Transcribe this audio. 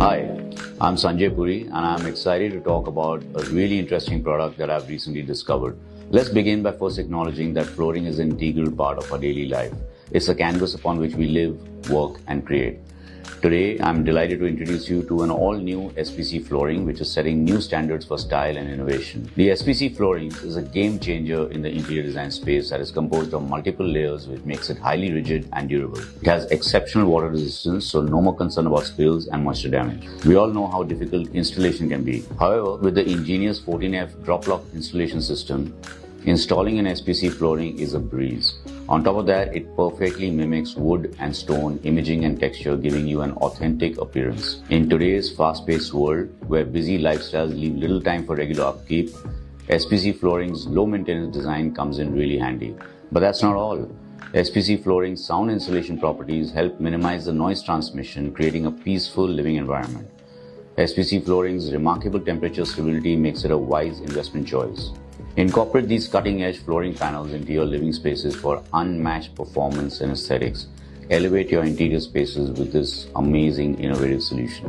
Hi, I'm Sanjay Puri and I'm excited to talk about a really interesting product that I've recently discovered. Let's begin by first acknowledging that flooring is an integral part of our daily life. It's a canvas upon which we live, work, and create. Today, I'm delighted to introduce you to an all-new SPC flooring which is setting new standards for style and innovation. The SPC flooring is a game changer in the interior design space that is composed of multiple layers which makes it highly rigid and durable. It has exceptional water resistance so no more concern about spills and moisture damage. We all know how difficult installation can be. However, with the ingenious I4F drop lock installation system, Installing an SPC flooring is a breeze. On top of that, it perfectly mimics wood and stone imaging and texture, giving you an authentic appearance. In today's fast-paced world, where busy lifestyles leave little time for regular upkeep, SPC flooring's low maintenance design comes in really handy. But that's not all. SPC flooring's sound insulation properties help minimize the noise transmission, creating a peaceful living environment. SPC flooring's remarkable temperature stability makes it a wise investment choice. Incorporate these cutting edge flooring panels into your living spaces for unmatched performance and aesthetics. Elevate your interior spaces with this amazing innovative solution.